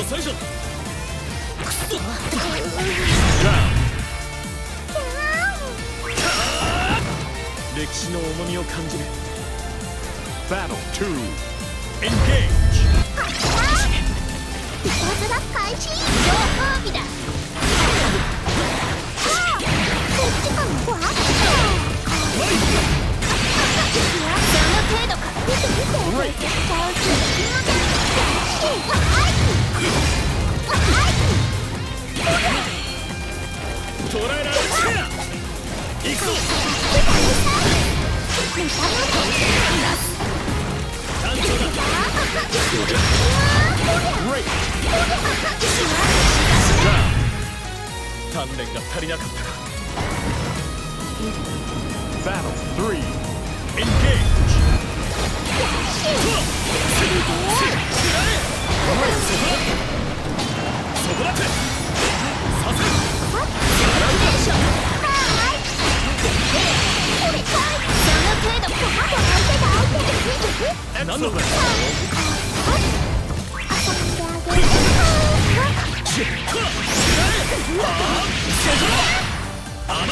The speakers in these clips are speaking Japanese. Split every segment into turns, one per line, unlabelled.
最初。歴史の重みを感じる Battle 2 Engage.
こっちかもわっその程度か見て見て
捕らえられる行くぞ単調だ Great 鍛錬が足りなかったか Battle 3 Engage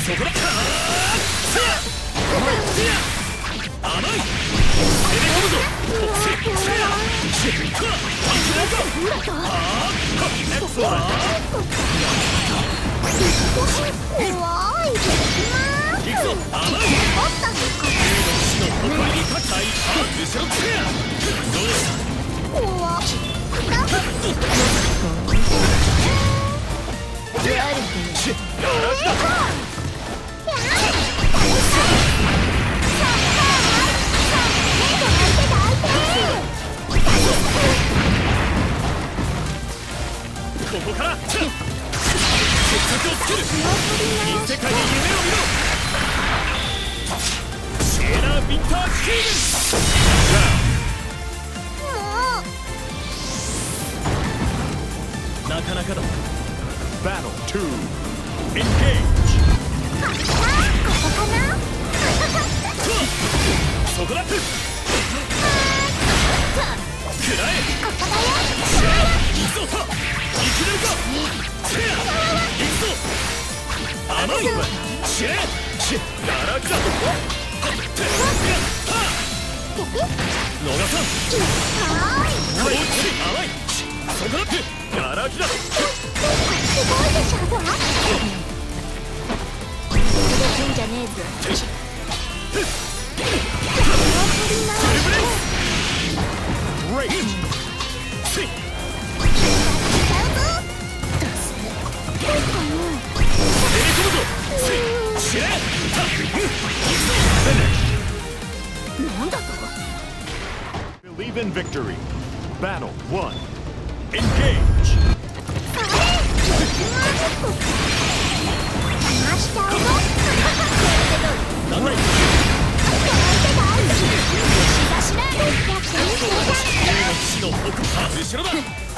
そこだ甘い攻め込むぞエクソラ行くぞ甘い死の誇りに勝ちたいここから決着をつける銀世界で夢を見ろシェーナー・ビンター・キーグなかなかだ Battle 2 Engage そこだっくらえシェー行くぞれるかシェー行くぞ甘いシェーシェーガラクだてやは逃さん。こっち甘いそこだってガラクだ
すごいでしょうわくん。じゃねえぞ
テルブ
な
ん
だと
Believe in victory. Battle 1. Engage!
それ話しちゃうぞ
Great!
差しなやってみて
死の奥後ろだ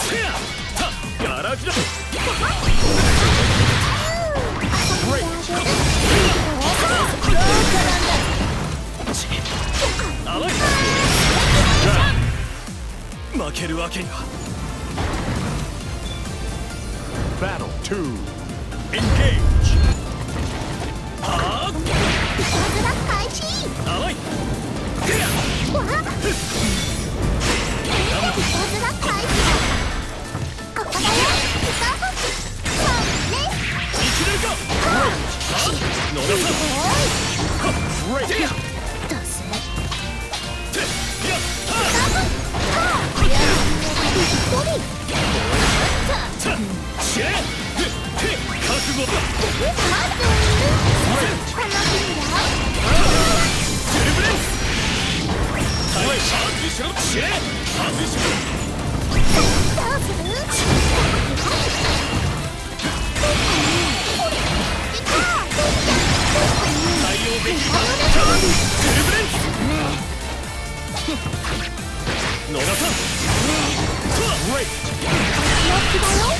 けるわけには。
Battle 2. Engage!
はあ
いたずら開始
甘い
わいたずら開始ここだよスタートそうね
生きれるか。はあ。野田さん野田さん